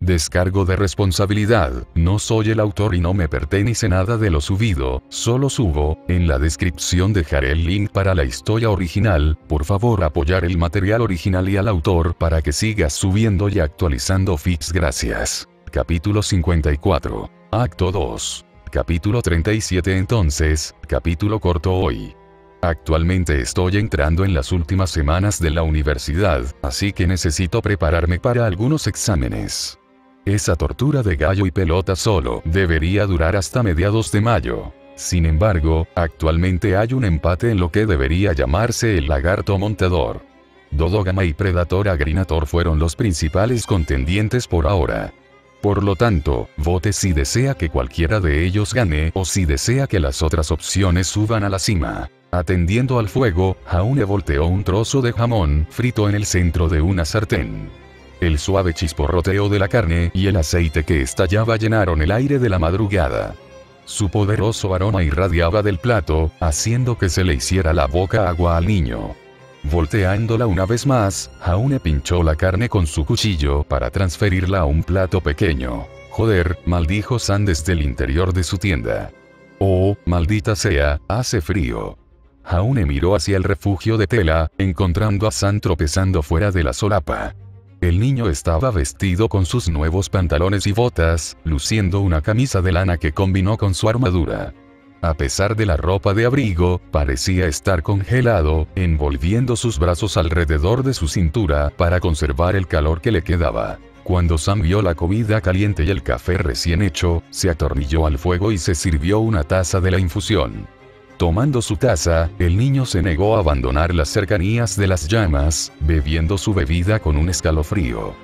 Descargo de responsabilidad, no soy el autor y no me pertenece nada de lo subido, solo subo, en la descripción dejaré el link para la historia original, por favor apoyar el material original y al autor para que sigas subiendo y actualizando feeds gracias. Capítulo 54. Acto 2. Capítulo 37 Entonces, capítulo corto hoy. Actualmente estoy entrando en las últimas semanas de la universidad, así que necesito prepararme para algunos exámenes. Esa tortura de gallo y pelota solo debería durar hasta mediados de mayo. Sin embargo, actualmente hay un empate en lo que debería llamarse el lagarto montador. Dodogama y Predator Agrinator fueron los principales contendientes por ahora. Por lo tanto, vote si desea que cualquiera de ellos gane o si desea que las otras opciones suban a la cima. Atendiendo al fuego, Jaune volteó un trozo de jamón frito en el centro de una sartén. El suave chisporroteo de la carne y el aceite que estallaba llenaron el aire de la madrugada. Su poderoso aroma irradiaba del plato, haciendo que se le hiciera la boca agua al niño. Volteándola una vez más, Jaune pinchó la carne con su cuchillo para transferirla a un plato pequeño. Joder, maldijo San desde el interior de su tienda. Oh, maldita sea, hace frío. Jaune miró hacia el refugio de tela, encontrando a San tropezando fuera de la solapa. El niño estaba vestido con sus nuevos pantalones y botas, luciendo una camisa de lana que combinó con su armadura. A pesar de la ropa de abrigo, parecía estar congelado, envolviendo sus brazos alrededor de su cintura para conservar el calor que le quedaba. Cuando Sam vio la comida caliente y el café recién hecho, se atornilló al fuego y se sirvió una taza de la infusión. Tomando su taza, el niño se negó a abandonar las cercanías de las llamas, bebiendo su bebida con un escalofrío.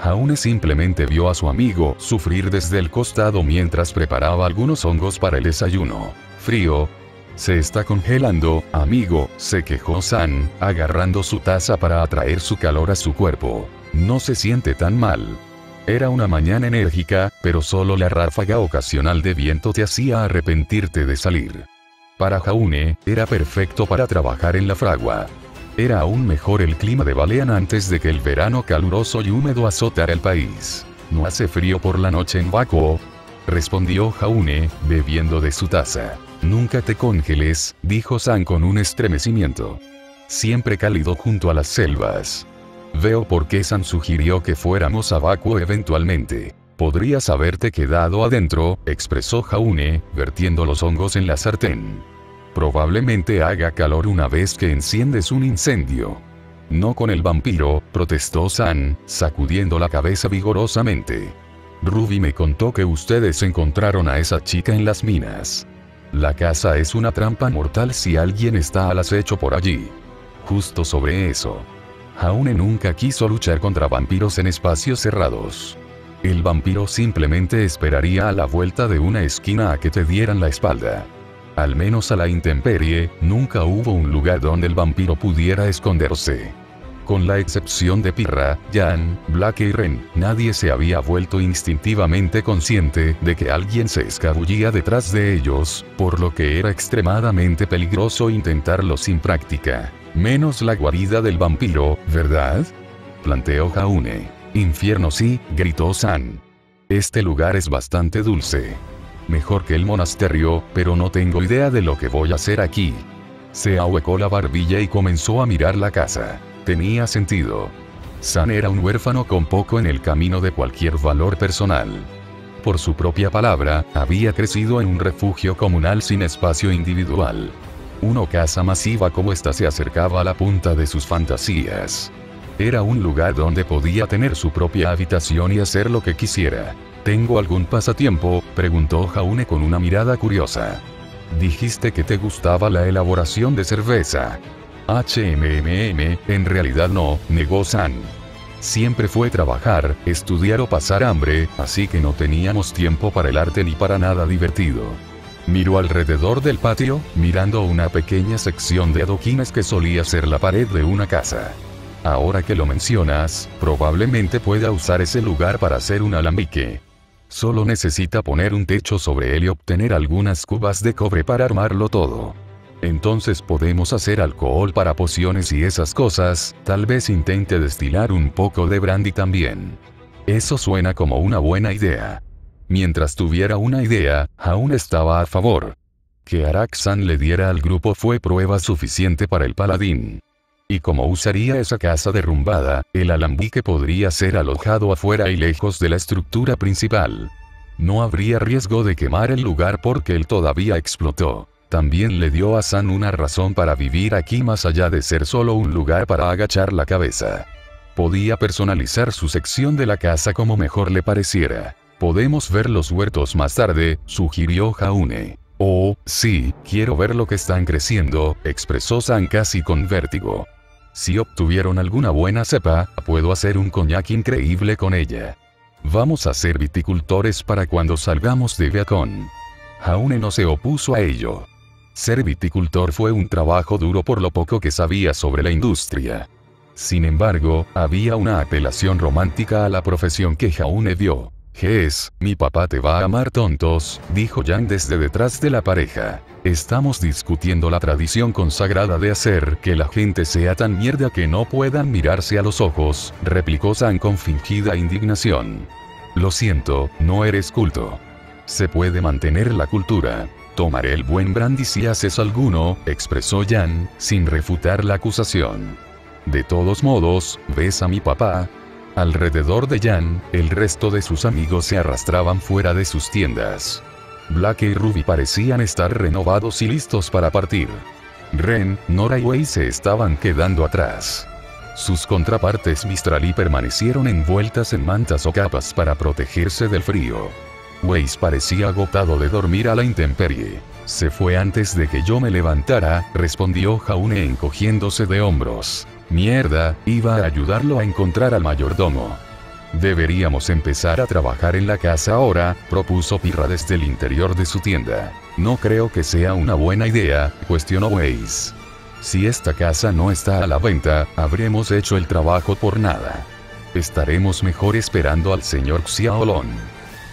Jaune simplemente vio a su amigo sufrir desde el costado mientras preparaba algunos hongos para el desayuno. Frío. Se está congelando, amigo, se quejó San, agarrando su taza para atraer su calor a su cuerpo. No se siente tan mal. Era una mañana enérgica, pero solo la ráfaga ocasional de viento te hacía arrepentirte de salir. Para Jaune, era perfecto para trabajar en la fragua. Era aún mejor el clima de Balean antes de que el verano caluroso y húmedo azotara el país. ¿No hace frío por la noche en Baco? Respondió Jaune, bebiendo de su taza. Nunca te congeles, dijo San con un estremecimiento. Siempre cálido junto a las selvas. Veo por qué San sugirió que fuéramos a Baco eventualmente. Podrías haberte quedado adentro, expresó Jaune, vertiendo los hongos en la sartén. Probablemente haga calor una vez que enciendes un incendio. No con el vampiro, protestó San, sacudiendo la cabeza vigorosamente. Ruby me contó que ustedes encontraron a esa chica en las minas. La casa es una trampa mortal si alguien está al acecho por allí. Justo sobre eso. Jaune nunca quiso luchar contra vampiros en espacios cerrados. El vampiro simplemente esperaría a la vuelta de una esquina a que te dieran la espalda. Al menos a la intemperie, nunca hubo un lugar donde el vampiro pudiera esconderse. Con la excepción de Pirra, Jan, Black y Ren, nadie se había vuelto instintivamente consciente de que alguien se escabullía detrás de ellos, por lo que era extremadamente peligroso intentarlo sin práctica. Menos la guarida del vampiro, ¿verdad? Planteó Jaune. Infierno sí, gritó San. Este lugar es bastante dulce. Mejor que el monasterio, pero no tengo idea de lo que voy a hacer aquí. Se ahuecó la barbilla y comenzó a mirar la casa. Tenía sentido. San era un huérfano con poco en el camino de cualquier valor personal. Por su propia palabra, había crecido en un refugio comunal sin espacio individual. Una casa masiva como esta se acercaba a la punta de sus fantasías. Era un lugar donde podía tener su propia habitación y hacer lo que quisiera. ¿Tengo algún pasatiempo? preguntó Jaune con una mirada curiosa. Dijiste que te gustaba la elaboración de cerveza. HMMM, en realidad no, negó San. Siempre fue trabajar, estudiar o pasar hambre, así que no teníamos tiempo para el arte ni para nada divertido. Miró alrededor del patio, mirando una pequeña sección de adoquines que solía ser la pared de una casa. Ahora que lo mencionas, probablemente pueda usar ese lugar para hacer un alambique. Solo necesita poner un techo sobre él y obtener algunas cubas de cobre para armarlo todo. Entonces podemos hacer alcohol para pociones y esas cosas, tal vez intente destilar un poco de brandy también. Eso suena como una buena idea. Mientras tuviera una idea, aún estaba a favor. Que Araxan le diera al grupo fue prueba suficiente para el paladín. Y como usaría esa casa derrumbada, el alambique podría ser alojado afuera y lejos de la estructura principal. No habría riesgo de quemar el lugar porque él todavía explotó. También le dio a San una razón para vivir aquí más allá de ser solo un lugar para agachar la cabeza. Podía personalizar su sección de la casa como mejor le pareciera. Podemos ver los huertos más tarde, sugirió Jaune. Oh, sí, quiero ver lo que están creciendo, expresó San casi con vértigo. Si obtuvieron alguna buena cepa, puedo hacer un coñac increíble con ella. Vamos a ser viticultores para cuando salgamos de Beacon. Jaune no se opuso a ello. Ser viticultor fue un trabajo duro por lo poco que sabía sobre la industria. Sin embargo, había una apelación romántica a la profesión que Jaune vio. Es, mi papá te va a amar tontos, dijo Jan desde detrás de la pareja. Estamos discutiendo la tradición consagrada de hacer que la gente sea tan mierda que no puedan mirarse a los ojos, replicó San con fingida indignación. Lo siento, no eres culto. Se puede mantener la cultura. Tomaré el buen brandy si haces alguno, expresó Jan, sin refutar la acusación. De todos modos, ves a mi papá. Alrededor de Jan, el resto de sus amigos se arrastraban fuera de sus tiendas. Black y Ruby parecían estar renovados y listos para partir. Ren, Nora y Wei se estaban quedando atrás. Sus contrapartes Mistral permanecieron envueltas en mantas o capas para protegerse del frío. Weiss parecía agotado de dormir a la intemperie. Se fue antes de que yo me levantara, respondió Jaune encogiéndose de hombros. Mierda, iba a ayudarlo a encontrar al mayordomo. Deberíamos empezar a trabajar en la casa ahora, propuso Pirra desde el interior de su tienda. No creo que sea una buena idea, cuestionó Weiss. Si esta casa no está a la venta, habremos hecho el trabajo por nada. Estaremos mejor esperando al señor Xiaolon.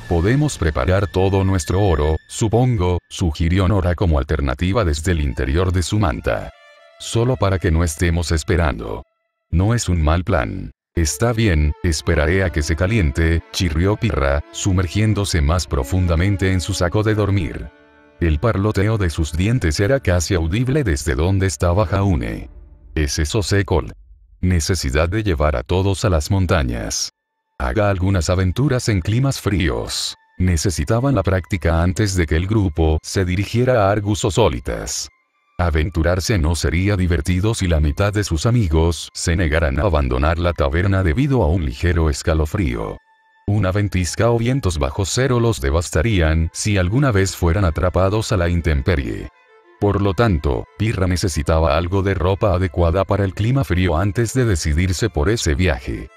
Podemos preparar todo nuestro oro, supongo, sugirió Nora como alternativa desde el interior de su manta. Solo para que no estemos esperando. No es un mal plan. Está bien, esperaré a que se caliente, chirrió Pirra, sumergiéndose más profundamente en su saco de dormir. El parloteo de sus dientes era casi audible desde donde estaba Jaune. ¿Es eso Secol? Necesidad de llevar a todos a las montañas. Haga algunas aventuras en climas fríos. Necesitaban la práctica antes de que el grupo se dirigiera a Argus o Solitas. Aventurarse no sería divertido si la mitad de sus amigos se negaran a abandonar la taberna debido a un ligero escalofrío. Una ventisca o vientos bajo cero los devastarían si alguna vez fueran atrapados a la intemperie. Por lo tanto, Pirra necesitaba algo de ropa adecuada para el clima frío antes de decidirse por ese viaje.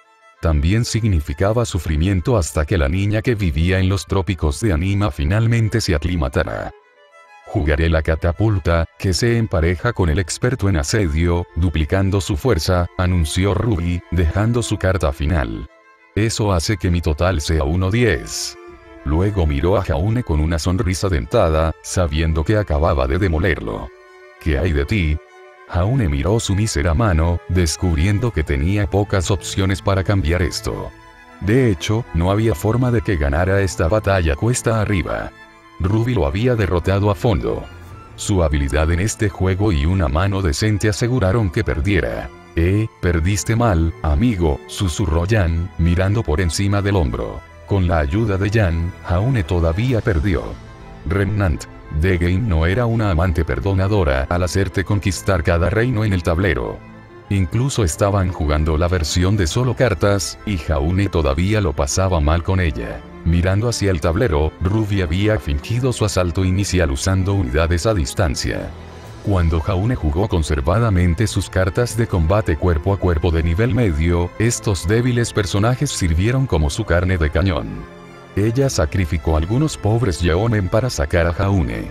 También significaba sufrimiento hasta que la niña que vivía en los trópicos de Anima finalmente se aclimatara. Jugaré la catapulta, que se empareja con el experto en asedio, duplicando su fuerza, anunció Ruby, dejando su carta final. Eso hace que mi total sea 1-10. Luego miró a Jaune con una sonrisa dentada, sabiendo que acababa de demolerlo. ¿Qué hay de ti? Jaune miró su mísera mano, descubriendo que tenía pocas opciones para cambiar esto. De hecho, no había forma de que ganara esta batalla cuesta arriba. Ruby lo había derrotado a fondo. Su habilidad en este juego y una mano decente aseguraron que perdiera. Eh, perdiste mal, amigo, susurró Jan, mirando por encima del hombro. Con la ayuda de Jan, Jaune todavía perdió. Remnant. The Game no era una amante perdonadora al hacerte conquistar cada reino en el tablero. Incluso estaban jugando la versión de solo cartas, y Jaune todavía lo pasaba mal con ella. Mirando hacia el tablero, Ruby había fingido su asalto inicial usando unidades a distancia. Cuando Jaune jugó conservadamente sus cartas de combate cuerpo a cuerpo de nivel medio, estos débiles personajes sirvieron como su carne de cañón. Ella sacrificó a algunos pobres Yaomen para sacar a Jaune.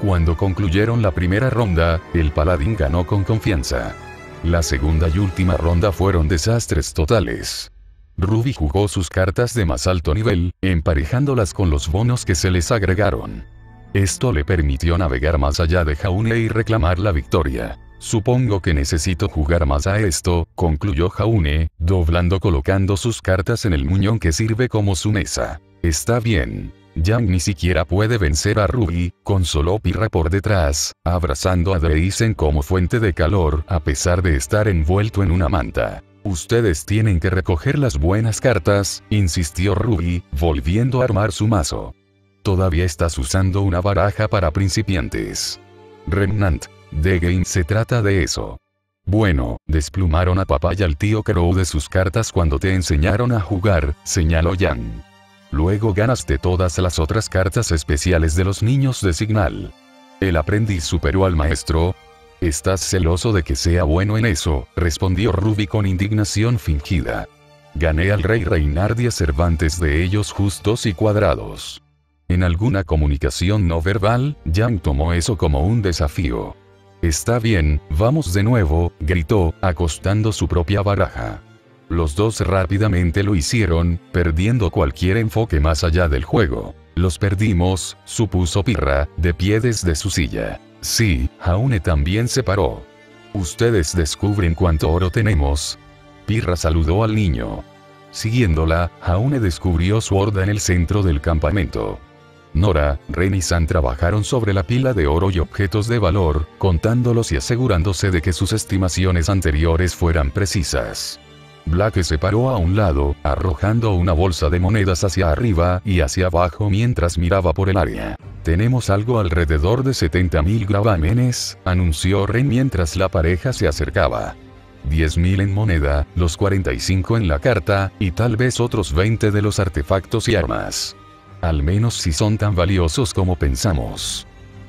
Cuando concluyeron la primera ronda, el paladín ganó con confianza. La segunda y última ronda fueron desastres totales. Ruby jugó sus cartas de más alto nivel, emparejándolas con los bonos que se les agregaron. Esto le permitió navegar más allá de Jaune y reclamar la victoria. Supongo que necesito jugar más a esto, concluyó Jaune, doblando colocando sus cartas en el muñón que sirve como su mesa. Está bien. Yang ni siquiera puede vencer a Ruby, con solo Pirra por detrás, abrazando a Dreisen como fuente de calor a pesar de estar envuelto en una manta. Ustedes tienen que recoger las buenas cartas, insistió Ruby, volviendo a armar su mazo. Todavía estás usando una baraja para principiantes. Remnant. The Game se trata de eso. Bueno, desplumaron a papá y al tío Crow de sus cartas cuando te enseñaron a jugar, señaló Yang. Luego ganaste todas las otras cartas especiales de los niños de Signal. El aprendiz superó al maestro. ¿Estás celoso de que sea bueno en eso? respondió Ruby con indignación fingida. Gané al rey Reinardia Cervantes de ellos justos y cuadrados. En alguna comunicación no verbal, Yang tomó eso como un desafío. Está bien, vamos de nuevo, gritó, acostando su propia baraja. Los dos rápidamente lo hicieron, perdiendo cualquier enfoque más allá del juego. Los perdimos, supuso Pirra, de pie desde su silla. Sí, Jaune también se paró. Ustedes descubren cuánto oro tenemos. Pirra saludó al niño. Siguiéndola, Jaune descubrió su horda en el centro del campamento. Nora, Ren y San trabajaron sobre la pila de oro y objetos de valor, contándolos y asegurándose de que sus estimaciones anteriores fueran precisas. Black se paró a un lado, arrojando una bolsa de monedas hacia arriba y hacia abajo mientras miraba por el área. Tenemos algo alrededor de 70.000 gravámenes, anunció Ren mientras la pareja se acercaba. 10.000 en moneda, los 45 en la carta, y tal vez otros 20 de los artefactos y armas. Al menos si son tan valiosos como pensamos.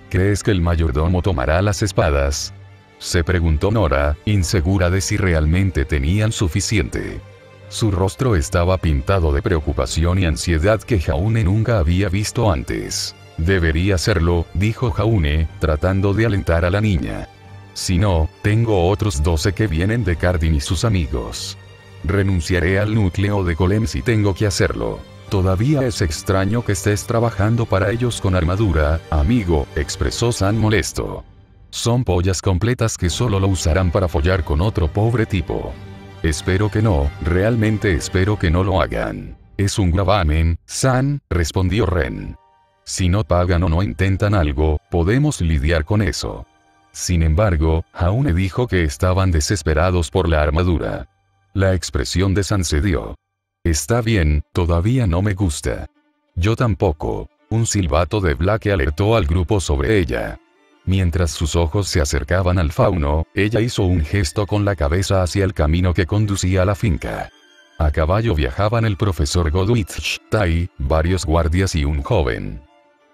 ¿Crees que el mayordomo tomará las espadas? Se preguntó Nora, insegura de si realmente tenían suficiente. Su rostro estaba pintado de preocupación y ansiedad que Jaune nunca había visto antes. Debería serlo, dijo Jaune, tratando de alentar a la niña. Si no, tengo otros 12 que vienen de Cardin y sus amigos. Renunciaré al núcleo de Colem si tengo que hacerlo. Todavía es extraño que estés trabajando para ellos con armadura, amigo, expresó San molesto. Son pollas completas que solo lo usarán para follar con otro pobre tipo. Espero que no, realmente espero que no lo hagan. Es un gravamen, San, respondió Ren. Si no pagan o no intentan algo, podemos lidiar con eso. Sin embargo, Jaune dijo que estaban desesperados por la armadura. La expresión de San cedió. Está bien, todavía no me gusta. Yo tampoco. Un silbato de Black alertó al grupo sobre ella. Mientras sus ojos se acercaban al fauno, ella hizo un gesto con la cabeza hacia el camino que conducía a la finca. A caballo viajaban el profesor Godwitch, Tai, varios guardias y un joven.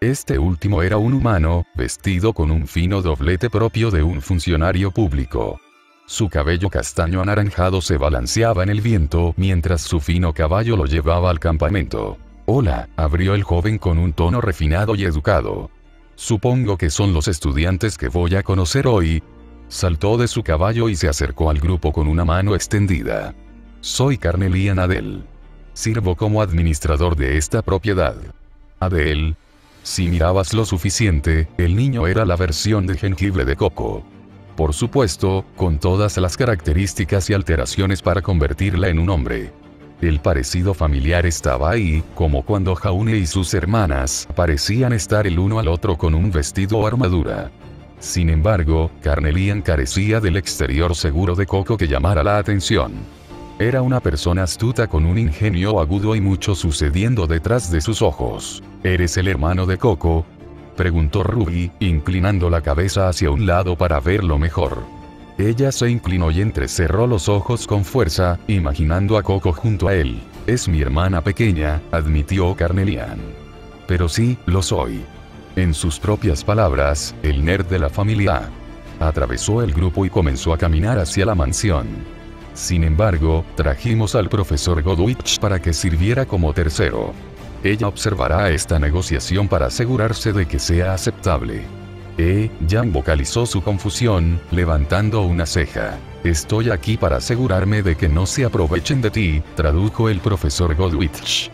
Este último era un humano, vestido con un fino doblete propio de un funcionario público. Su cabello castaño anaranjado se balanceaba en el viento mientras su fino caballo lo llevaba al campamento. Hola, abrió el joven con un tono refinado y educado. Supongo que son los estudiantes que voy a conocer hoy. Saltó de su caballo y se acercó al grupo con una mano extendida. Soy Carnelian Adel. Sirvo como administrador de esta propiedad. Adel. Si mirabas lo suficiente, el niño era la versión de jengibre de coco. Por supuesto, con todas las características y alteraciones para convertirla en un hombre. El parecido familiar estaba ahí, como cuando Jaune y sus hermanas parecían estar el uno al otro con un vestido o armadura. Sin embargo, Carnelian carecía del exterior seguro de Coco que llamara la atención. Era una persona astuta con un ingenio agudo y mucho sucediendo detrás de sus ojos. ¿Eres el hermano de Coco? preguntó Ruby, inclinando la cabeza hacia un lado para verlo mejor. Ella se inclinó y entrecerró los ojos con fuerza, imaginando a Coco junto a él. Es mi hermana pequeña, admitió Carnelian. Pero sí, lo soy. En sus propias palabras, el nerd de la familia. Atravesó el grupo y comenzó a caminar hacia la mansión. Sin embargo, trajimos al profesor Godwich para que sirviera como tercero. Ella observará esta negociación para asegurarse de que sea aceptable. E. Jan vocalizó su confusión, levantando una ceja. Estoy aquí para asegurarme de que no se aprovechen de ti, tradujo el profesor Godwitch.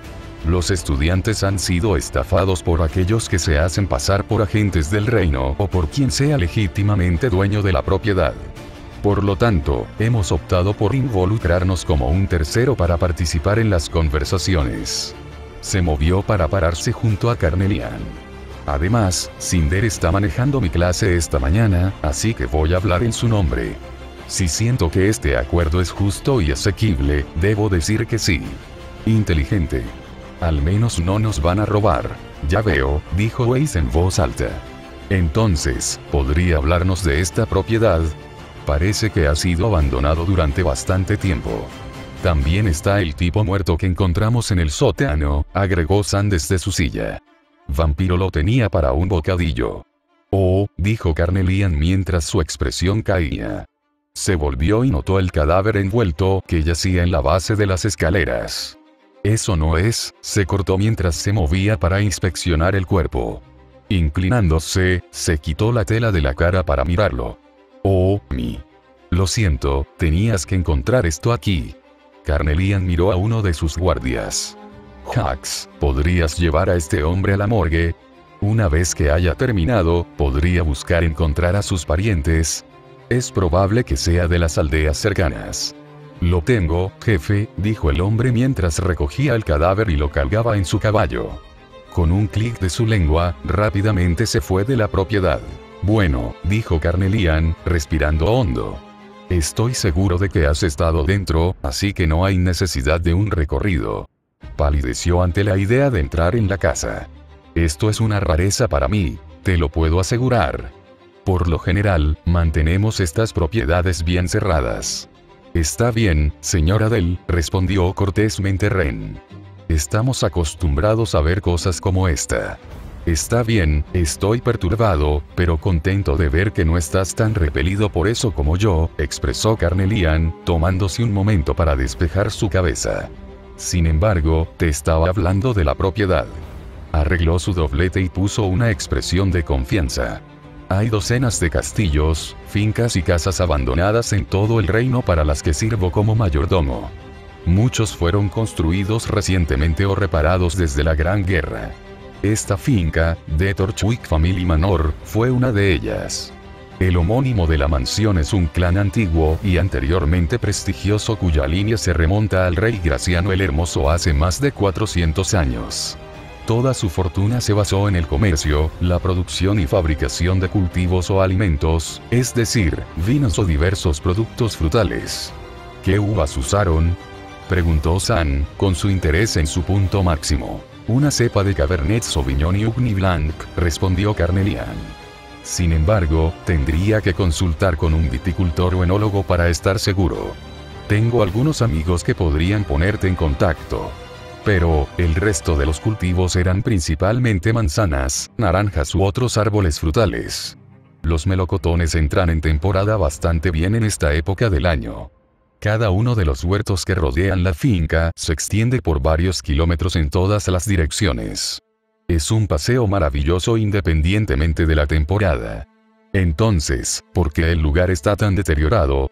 Los estudiantes han sido estafados por aquellos que se hacen pasar por agentes del reino o por quien sea legítimamente dueño de la propiedad. Por lo tanto, hemos optado por involucrarnos como un tercero para participar en las conversaciones. Se movió para pararse junto a Carnelian. Además, Cinder está manejando mi clase esta mañana, así que voy a hablar en su nombre. Si siento que este acuerdo es justo y asequible, debo decir que sí. Inteligente. Al menos no nos van a robar. Ya veo, dijo Weiss en voz alta. Entonces, ¿podría hablarnos de esta propiedad? Parece que ha sido abandonado durante bastante tiempo. También está el tipo muerto que encontramos en el sótano, agregó San desde su silla. Vampiro lo tenía para un bocadillo. Oh, dijo Carnelian mientras su expresión caía. Se volvió y notó el cadáver envuelto que yacía en la base de las escaleras. Eso no es, se cortó mientras se movía para inspeccionar el cuerpo. Inclinándose, se quitó la tela de la cara para mirarlo. Oh, mi. Lo siento, tenías que encontrar esto aquí. Carnelian miró a uno de sus guardias. Hax, ¿podrías llevar a este hombre a la morgue? Una vez que haya terminado, podría buscar encontrar a sus parientes. Es probable que sea de las aldeas cercanas. Lo tengo, jefe, dijo el hombre mientras recogía el cadáver y lo cargaba en su caballo. Con un clic de su lengua, rápidamente se fue de la propiedad. Bueno, dijo Carnelian, respirando hondo. Estoy seguro de que has estado dentro, así que no hay necesidad de un recorrido. Palideció ante la idea de entrar en la casa. Esto es una rareza para mí, te lo puedo asegurar. Por lo general, mantenemos estas propiedades bien cerradas. Está bien, señora Del, respondió cortésmente Ren. Estamos acostumbrados a ver cosas como esta. Está bien, estoy perturbado, pero contento de ver que no estás tan repelido por eso como yo, expresó Carnelian, tomándose un momento para despejar su cabeza. Sin embargo, te estaba hablando de la propiedad. Arregló su doblete y puso una expresión de confianza. Hay docenas de castillos, fincas y casas abandonadas en todo el reino para las que sirvo como mayordomo. Muchos fueron construidos recientemente o reparados desde la Gran Guerra. Esta finca, de Torchwick Family Manor, fue una de ellas. El homónimo de la mansión es un clan antiguo y anteriormente prestigioso cuya línea se remonta al rey Graciano el Hermoso hace más de 400 años. Toda su fortuna se basó en el comercio, la producción y fabricación de cultivos o alimentos, es decir, vinos o diversos productos frutales. ¿Qué uvas usaron? Preguntó San, con su interés en su punto máximo. Una cepa de Cabernet Sauvignon y Ugni Blanc, respondió Carnelian. Sin embargo, tendría que consultar con un viticultor o enólogo para estar seguro. Tengo algunos amigos que podrían ponerte en contacto. Pero, el resto de los cultivos eran principalmente manzanas, naranjas u otros árboles frutales. Los melocotones entran en temporada bastante bien en esta época del año. Cada uno de los huertos que rodean la finca se extiende por varios kilómetros en todas las direcciones. Es un paseo maravilloso independientemente de la temporada. Entonces, ¿por qué el lugar está tan deteriorado?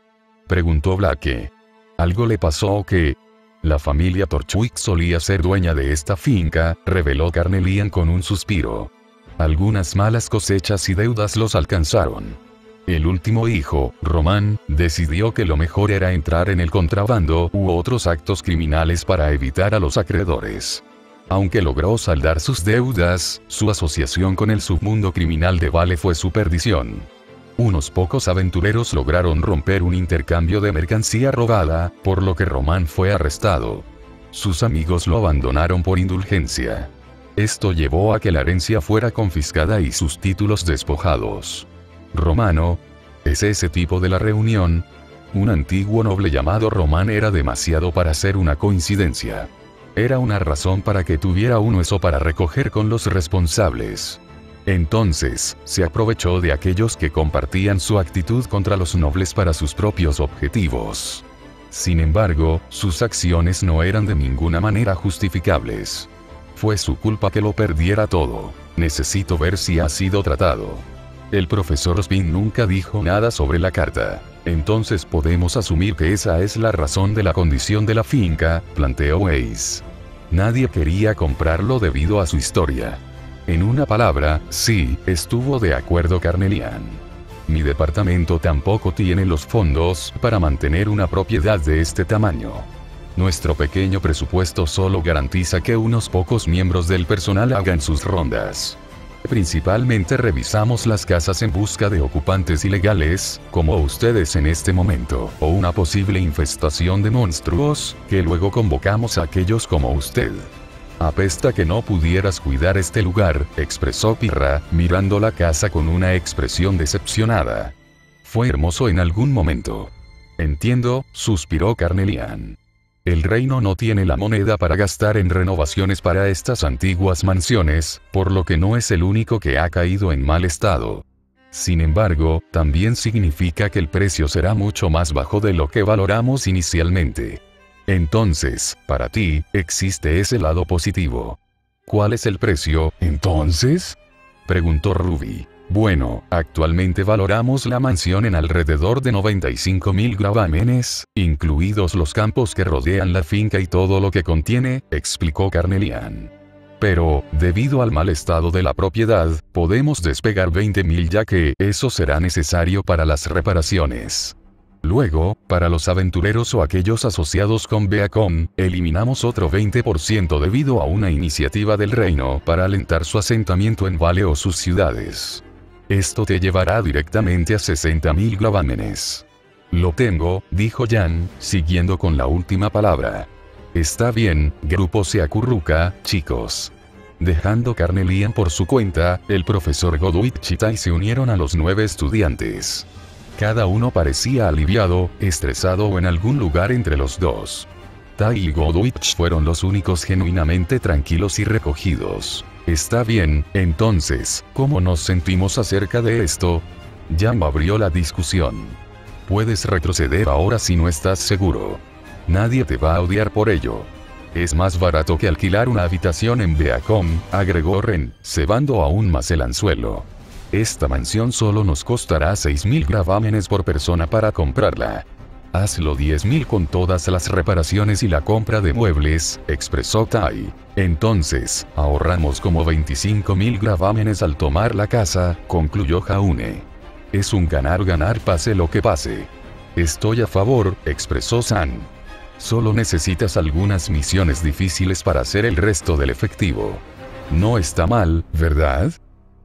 Preguntó Blake. ¿Algo le pasó o qué? La familia Torchwick solía ser dueña de esta finca, reveló Carnelian con un suspiro. Algunas malas cosechas y deudas los alcanzaron. El último hijo, Román, decidió que lo mejor era entrar en el contrabando u otros actos criminales para evitar a los acreedores. Aunque logró saldar sus deudas, su asociación con el submundo criminal de Vale fue su perdición. Unos pocos aventureros lograron romper un intercambio de mercancía robada, por lo que Román fue arrestado. Sus amigos lo abandonaron por indulgencia. Esto llevó a que la herencia fuera confiscada y sus títulos despojados romano. Es ese tipo de la reunión. Un antiguo noble llamado Román era demasiado para ser una coincidencia. Era una razón para que tuviera uno eso para recoger con los responsables. Entonces, se aprovechó de aquellos que compartían su actitud contra los nobles para sus propios objetivos. Sin embargo, sus acciones no eran de ninguna manera justificables. Fue su culpa que lo perdiera todo. Necesito ver si ha sido tratado. El profesor Spin nunca dijo nada sobre la carta. Entonces podemos asumir que esa es la razón de la condición de la finca, planteó Weiss. Nadie quería comprarlo debido a su historia. En una palabra, sí, estuvo de acuerdo Carnelian. Mi departamento tampoco tiene los fondos para mantener una propiedad de este tamaño. Nuestro pequeño presupuesto solo garantiza que unos pocos miembros del personal hagan sus rondas. Principalmente revisamos las casas en busca de ocupantes ilegales, como ustedes en este momento, o una posible infestación de monstruos, que luego convocamos a aquellos como usted. Apesta que no pudieras cuidar este lugar, expresó Pirra, mirando la casa con una expresión decepcionada. Fue hermoso en algún momento. Entiendo, suspiró Carnelian. El reino no tiene la moneda para gastar en renovaciones para estas antiguas mansiones, por lo que no es el único que ha caído en mal estado. Sin embargo, también significa que el precio será mucho más bajo de lo que valoramos inicialmente. Entonces, para ti, existe ese lado positivo. ¿Cuál es el precio, entonces? preguntó Ruby. Bueno, actualmente valoramos la mansión en alrededor de 95 mil gravámenes, incluidos los campos que rodean la finca y todo lo que contiene, explicó Carnelian. Pero, debido al mal estado de la propiedad, podemos despegar 20 mil ya que eso será necesario para las reparaciones. Luego, para los aventureros o aquellos asociados con Beacon, eliminamos otro 20% debido a una iniciativa del reino para alentar su asentamiento en Vale o sus ciudades. Esto te llevará directamente a 60.000 gravámenes. Lo tengo, dijo Jan, siguiendo con la última palabra. Está bien, grupo se acurruca, chicos. Dejando Carnelian por su cuenta, el profesor Godwit y Tai se unieron a los nueve estudiantes. Cada uno parecía aliviado, estresado o en algún lugar entre los dos. Tai y Godwich fueron los únicos genuinamente tranquilos y recogidos. Está bien, entonces, ¿cómo nos sentimos acerca de esto? Jam abrió la discusión. Puedes retroceder ahora si no estás seguro. Nadie te va a odiar por ello. Es más barato que alquilar una habitación en Beacom, agregó Ren, cebando aún más el anzuelo. Esta mansión solo nos costará 6.000 gravámenes por persona para comprarla. Hazlo 10.000 con todas las reparaciones y la compra de muebles, expresó Tai. Entonces, ahorramos como 25.000 gravámenes al tomar la casa, concluyó Jaune. Es un ganar-ganar pase lo que pase. Estoy a favor, expresó San. Solo necesitas algunas misiones difíciles para hacer el resto del efectivo. No está mal, ¿verdad?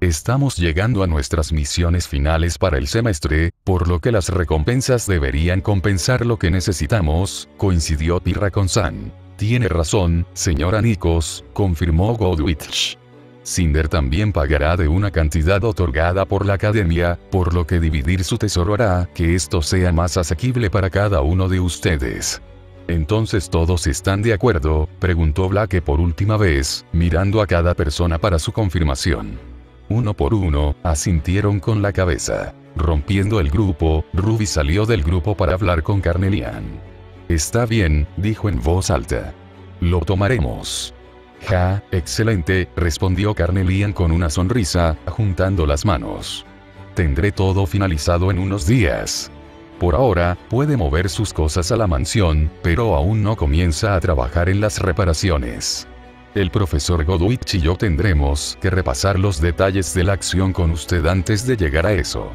Estamos llegando a nuestras misiones finales para el semestre, por lo que las recompensas deberían compensar lo que necesitamos, coincidió Pirra con San. Tiene razón, señora Nikos, confirmó Godwich. Cinder también pagará de una cantidad otorgada por la academia, por lo que dividir su tesoro hará que esto sea más asequible para cada uno de ustedes. Entonces todos están de acuerdo, preguntó Blake por última vez, mirando a cada persona para su confirmación. Uno por uno, asintieron con la cabeza. Rompiendo el grupo, Ruby salió del grupo para hablar con Carnelian. Está bien, dijo en voz alta. Lo tomaremos. Ja, excelente, respondió Carnelian con una sonrisa, juntando las manos. Tendré todo finalizado en unos días. Por ahora, puede mover sus cosas a la mansión, pero aún no comienza a trabajar en las reparaciones. El profesor Godwich y yo tendremos que repasar los detalles de la acción con usted antes de llegar a eso.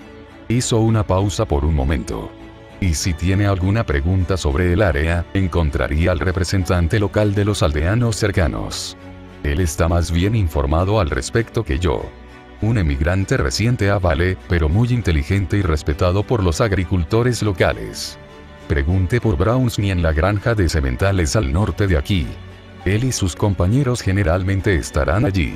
Hizo una pausa por un momento. Y si tiene alguna pregunta sobre el área, encontraría al representante local de los aldeanos cercanos. Él está más bien informado al respecto que yo. Un emigrante reciente a Vale, pero muy inteligente y respetado por los agricultores locales. Pregunte por Brownsney en la granja de cementales al norte de aquí. Él y sus compañeros generalmente estarán allí.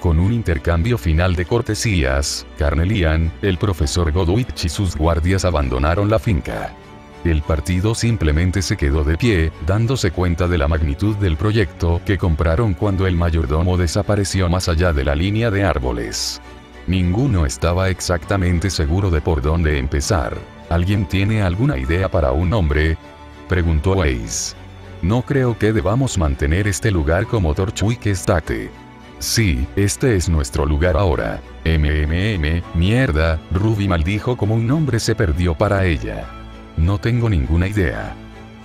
Con un intercambio final de cortesías, Carnelian, el profesor Godwich y sus guardias abandonaron la finca. El partido simplemente se quedó de pie, dándose cuenta de la magnitud del proyecto que compraron cuando el mayordomo desapareció más allá de la línea de árboles. Ninguno estaba exactamente seguro de por dónde empezar. ¿Alguien tiene alguna idea para un nombre? Preguntó Weiss. No creo que debamos mantener este lugar como Torchwick Estate. Sí, este es nuestro lugar ahora. MMM, mierda, Ruby maldijo como un nombre se perdió para ella. No tengo ninguna idea.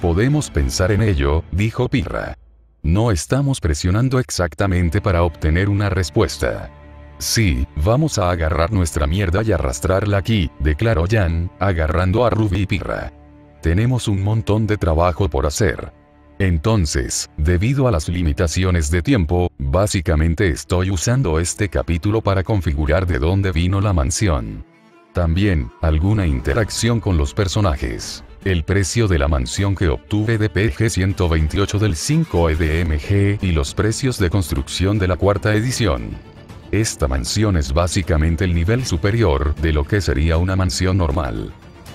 Podemos pensar en ello, dijo Pirra. No estamos presionando exactamente para obtener una respuesta. Sí, vamos a agarrar nuestra mierda y arrastrarla aquí, declaró Jan, agarrando a Ruby y Pirra. Tenemos un montón de trabajo por hacer. Entonces, debido a las limitaciones de tiempo, básicamente estoy usando este capítulo para configurar de dónde vino la mansión. También, alguna interacción con los personajes. El precio de la mansión que obtuve de PG 128 del 5 EDMG y los precios de construcción de la cuarta edición. Esta mansión es básicamente el nivel superior de lo que sería una mansión normal.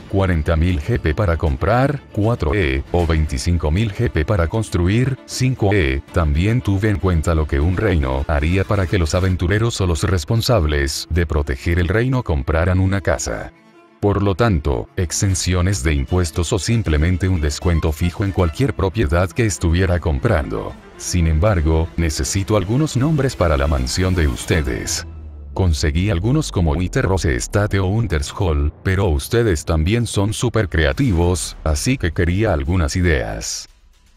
40.000 GP para comprar, 4E, o 25.000 GP para construir, 5E, también tuve en cuenta lo que un reino haría para que los aventureros o los responsables de proteger el reino compraran una casa. Por lo tanto, exenciones de impuestos o simplemente un descuento fijo en cualquier propiedad que estuviera comprando. Sin embargo, necesito algunos nombres para la mansión de ustedes. Conseguí algunos como Rose Estate o Untershall, pero ustedes también son súper creativos, así que quería algunas ideas.